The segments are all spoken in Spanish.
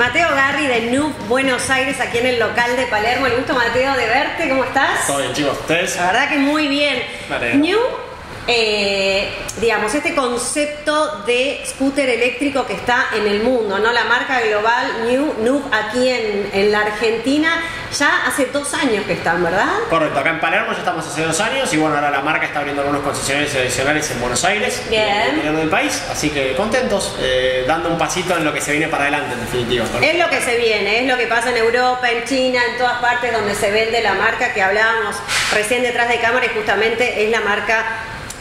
de New Buenos Aires aquí en el local de Palermo. El gusto, Mateo, de verte. ¿Cómo estás? Todo bien, chicos. ¿Ustedes? La verdad que muy bien. New, eh, digamos, este concepto de scooter eléctrico que está en el mundo, ¿no? La marca global New, New aquí en, en la Argentina, ya hace dos años que están, ¿verdad? Correcto, acá en Palermo ya estamos hace dos años y bueno, ahora la marca está abriendo algunos concesionarios adicionales en Buenos Aires, Bien. en el interior del país, así que contentos, eh, dando un pasito en lo que se viene para adelante en definitiva. Es lo que se viene, es lo que pasa en Europa, en China, en todas partes donde se vende la marca que hablábamos recién detrás de cámara y justamente es la marca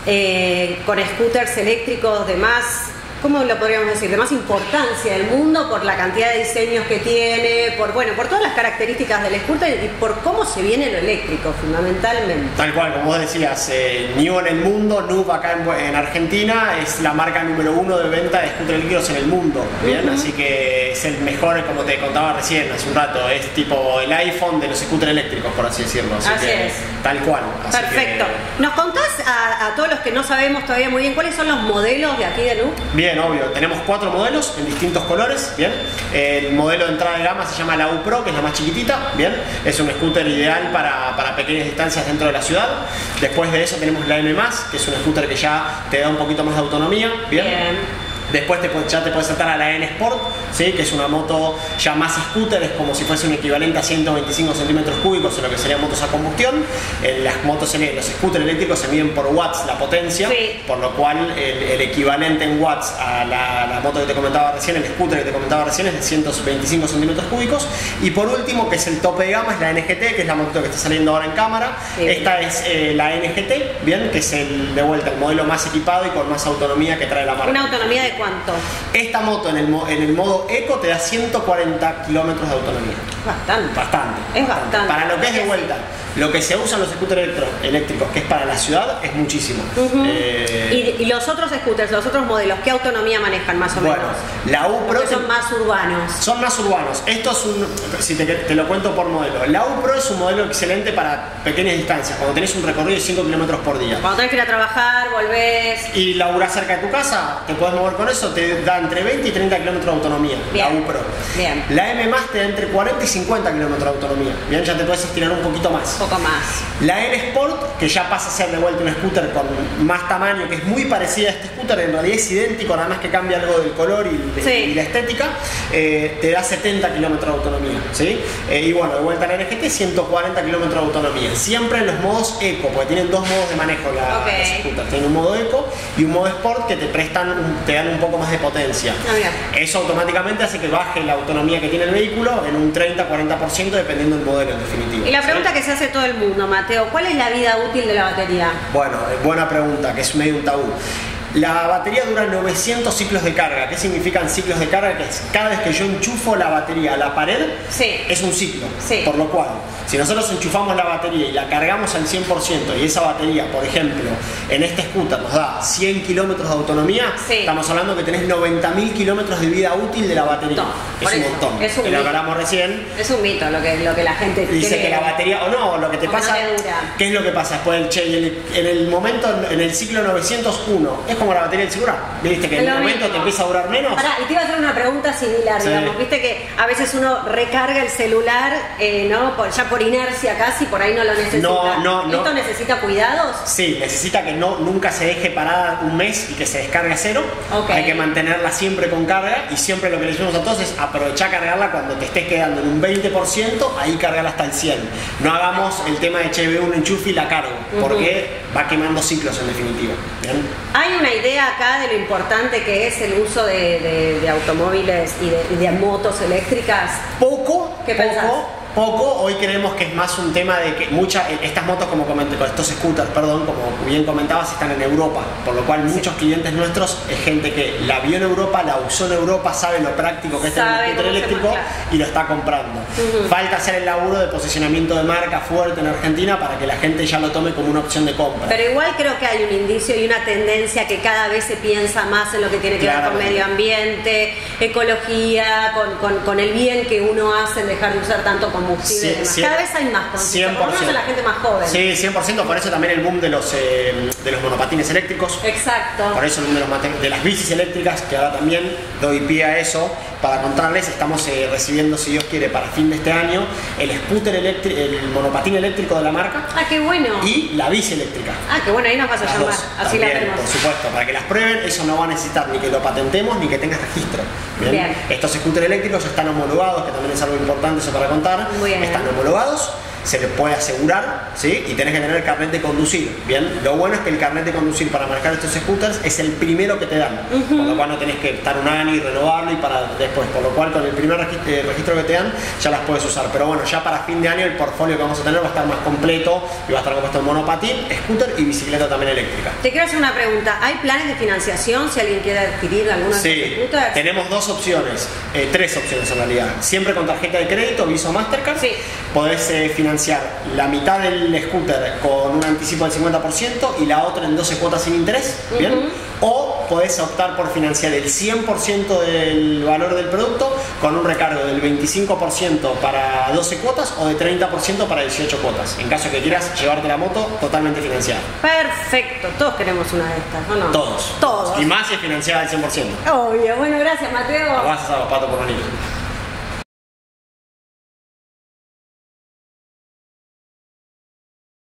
eh, con scooters eléctricos de más, ¿cómo lo podríamos decir? De más importancia del mundo por la cantidad de diseños que tiene, por bueno, por todas las características del scooter y por cómo se viene lo eléctrico fundamentalmente. Tal cual, como vos decías, eh, New en el mundo, Noob acá en, en Argentina es la marca número uno de venta de scooters eléctricos en el mundo, ¿bien? Así que es el mejor, como te contaba recién hace un rato, es tipo el iPhone de los scooters eléctricos, por así decirlo. Así, Así que, es. Tal cual. Así Perfecto. que- ¿Nos contás a, a todos los que no sabemos todavía muy bien cuáles son los modelos de aquí de Nu? Bien, obvio. Tenemos cuatro modelos en distintos colores. Bien. El modelo de entrada de gama se llama la U Pro, que es la más chiquitita. Bien. Es un scooter ideal para, para pequeñas distancias dentro de la ciudad. Después de eso tenemos la M, que es un scooter que ya te da un poquito más de autonomía. Bien. Después te, ya te puedes saltar a la N Sport, ¿sí? que es una moto ya más scooter, es como si fuese un equivalente a 125 centímetros cúbicos en lo que serían motos a combustión. En las motos, ele- los scooters eléctricos se miden por watts la potencia, Sí. por lo cual el, el equivalente en watts a la, la moto que te comentaba recién, el scooter que te comentaba recién es de 125 centímetros cúbicos. Y por último, que es el tope de gama, es la NGT, que es la moto que está saliendo ahora en cámara. Sí. Esta es eh, la NGT, bien, que es el, de vuelta el modelo más equipado y con más autonomía que trae la marca. ¿Una autonomía de cuánto? Esta moto en el, en el modo eco te da 140 kilómetros de autonomía. Bastante. Bastante. Es bastante. Para lo que es de vuelta, lo que se usa en los scooters eléctricos, que es para la ciudad, es muchísimo. Eh, ¿Y, y los otros scooters, los otros modelos, qué autonomía manejan más o bueno, menos? la U Pro Porque te- son más urbanos. son más urbanos. Esto es un. Si te, te lo cuento por modelo. La U Pro es un modelo excelente para pequeñas distancias, cuando tenés un recorrido de 5 kilómetros por día. Cuando tenés que ir a trabajar, volvés. Y laburás cerca de tu casa, te puedes mover con eso, te da entre 20 y 30 kilómetros de autonomía. Bien. La U Pro. Bien. La M te da entre 40 y 50 kilómetros de autonomía. Bien, ya te puedes estirar un poquito más. Un poco más. La N Sport, que ya pasa a ser de vuelta un scooter con más tamaño, que es muy parecida a este scooter, en realidad es idéntico, nada más que cambia algo del color y, Sí. y la estética, eh, te da 70 kilómetros de autonomía. ¿sí? Eh, y bueno, de vuelta a la NGT, 140 kilómetros de autonomía. Siempre en los modos eco, porque tienen dos modos de manejo la, Ok. los scooters. Tienen un modo eco y un modo sport que te prestan, te dan un poco más de potencia. Ah. Eso automáticamente hace que baje la autonomía que tiene el vehículo en un 30-40% dependiendo del modelo en definitiva. Y la ¿sí? pregunta que se hace todo el mundo, Mateo, ¿cuál es la vida útil de la batería? Bueno, eh, buena pregunta, que es medio un tabú. La batería dura 900 ciclos de carga. ¿Qué significan ciclos de carga? Que es cada vez que yo enchufo la batería a la pared, Sí. es un ciclo. Sí. Por lo cual, si nosotros enchufamos la batería y la cargamos al 100% y esa batería, por ejemplo, en este scooter nos da 100 kilómetros de autonomía, Sí. estamos hablando que tenés 90.000 kilómetros de vida útil de la batería. Montón. Es un eso, montón. es un Que lo mito. hablamos recién. Es un mito lo que, lo que la gente Dice cree. que la batería, o no, lo que te O pasa, no. ¿qué es lo que pasa? Después del che, en el, en el momento, en el ciclo 901, es como la batería del celular, viste que en el lo momento mismo. te empieza a durar menos. Pará, y te iba a hacer una pregunta similar, Sí. digamos. Viste que a veces uno recarga el celular, eh, ¿no? Por- ya por inercia casi, por ahí no lo necesita. No, no, no. ¿Esto necesita cuidados? Sí, necesita que no, nunca se deje parada un mes y que se descargue a cero. Hay que mantenerla siempre con carga y siempre lo que le decimos a todos es aprovechar cargarla cuando te estés quedando en un 20%, ahí cargarla hasta el 100. No hagamos el tema de che, un enchufe y la cargo, porque va quemando ciclos en definitiva. ¿bien? Hay una idea acá de lo importante que es el uso de, de- de automóviles y de, y de motos eléctricas. Poco, ¿Qué poco, pensás? Poco. Hoy creemos que es más un tema de que muchas, estas motos, como comenté, con estos scooters, perdón, como bien comentabas, están en Europa. Por lo cual muchos clientes nuestros es gente que la vio en Europa, la usó en Europa, sabe lo práctico que es tener un scooter eléctrico y lo está comprando. Falta hacer el laburo de posicionamiento de marca fuerte en Argentina para que la gente ya lo tome como una opción de compra. Pero igual creo que hay un indicio y una tendencia que cada vez se piensa más en lo que tiene que ver con medio ambiente, ecología, con, con- con el bien que uno hace en dejar de usar tanto combustible. Sí, Cada vez hay más conciencia, por lo menos en la gente más joven. Sí, 100%, por eso también el boom de los, eh, de los monopatines eléctricos. Exacto. Por eso el boom de, los de las bicis eléctricas, que ahora también doy pie a eso, para contarles, estamos eh, recibiendo, si Dios quiere, para fin de este año, el scooter eléctrico, el monopatín eléctrico de la marca Ah, qué bueno. y la bici eléctrica. Ah, qué bueno, ahí nos vas a Las llamar. dos, Así la también, tenemos. por supuesto, para que las prueben, eso no va a necesitar ni que lo patentemos ni que tengas registro. ¿bien? Bien. Estos scooters eléctricos están homologados, que también es algo importante eso para contar. Muy bien. Están homologados, se les puede asegurar, ¿sí? Y tenés que tener el carnet de conducir. Bien, lo bueno es que el carnet de conducir para marcar estos scooters es el primero que te dan, por lo cual no tenés que estar un año y renovarlo y para después, por lo cual con el primer registro, eh, registro que te dan ya las puedes usar. Pero bueno, ya para fin de año el portfolio que vamos a tener va a estar más completo y va a estar compuesto en monopatín, scooter y bicicleta también eléctrica. Te quiero hacer una pregunta. ¿Hay planes de financiación si alguien quiere adquirir alguno de Sí, estos scooters? tenemos dos opciones, eh, tres opciones en realidad. Siempre con tarjeta de crédito, Visa o Mastercard. Sí. Podés eh, financiar la mitad del scooter con un anticipo del 50% y la otra en 12 cuotas sin interés. ¿Bien? O podés optar por financiar el 100% del valor del producto con un recargo del 25% para 12 cuotas o de 30% para 18 cuotas. En caso que quieras llevarte la moto totalmente financiada. Perfecto, todos queremos una de estas, ¿o no? Todos. Todos. Y más si es financiada al 100%. Obvio. Bueno, gracias, Mateo. Gracias a los patos por venir.